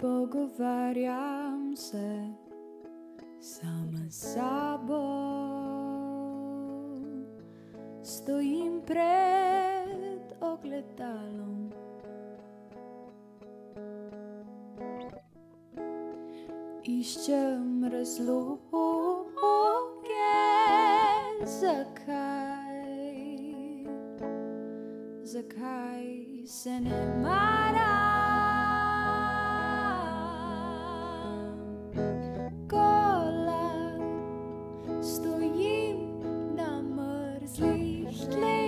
pogovarjam se sama s sabo. Stojim pred ogledalom. Iščem razloge, zakaj, zakaj se ne maram. schlecht.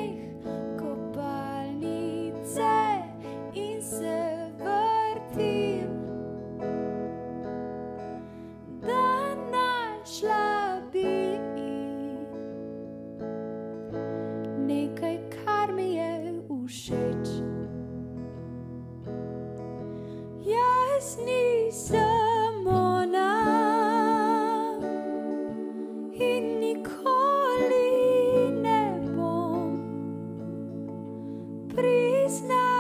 is not.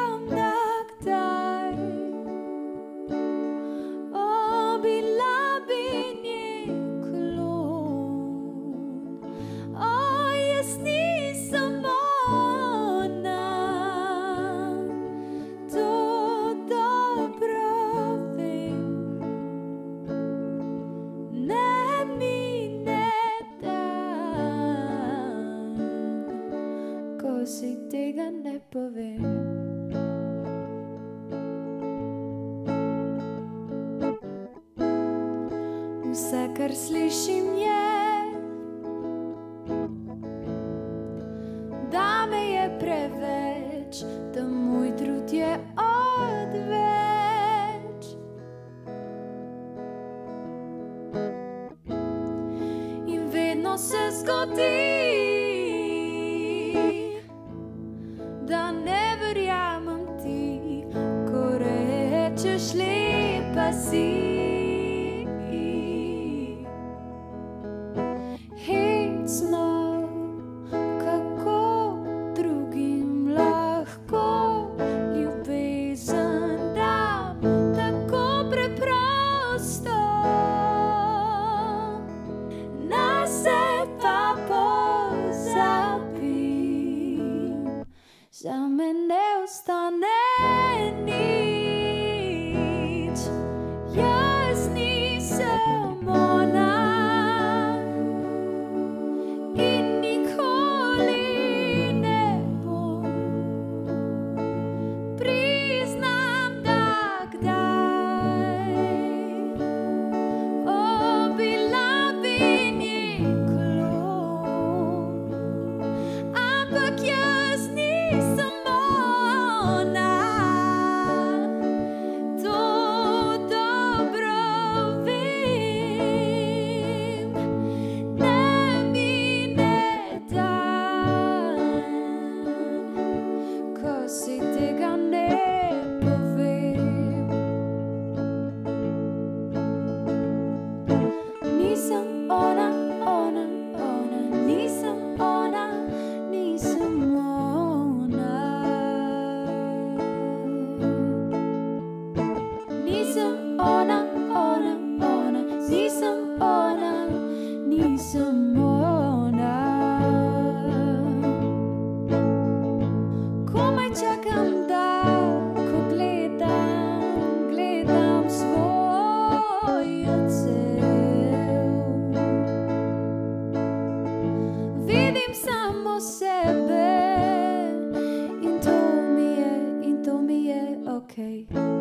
kar slišim je, da me je preveč, da moj trud je odveč. In vedno se zgodi, da ne verjamem ti, ko rečeš lepa si. Som en afstand er en nit Jeg sebe In to mi je, in to mi je okej okay.